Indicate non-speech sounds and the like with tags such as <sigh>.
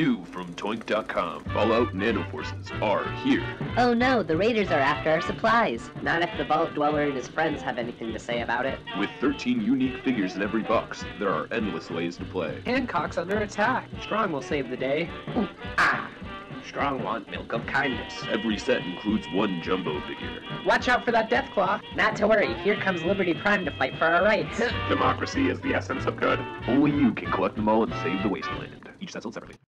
New from Toynk.com. Fallout Nanoforces are here. Oh no, the raiders are after our supplies. Not if the Vault Dweller and his friends have anything to say about it. With 13 unique figures in every box, there are endless ways to play. Hancock's under attack. Strong will save the day. Ah! Strong want milk of kindness. Every set includes one jumbo figure. Watch out for that Deathclaw. Not to worry, here comes Liberty Prime to fight for our rights. <laughs> Democracy is the essence of good. Only you can collect them all and save the wasteland. Each set sold separately.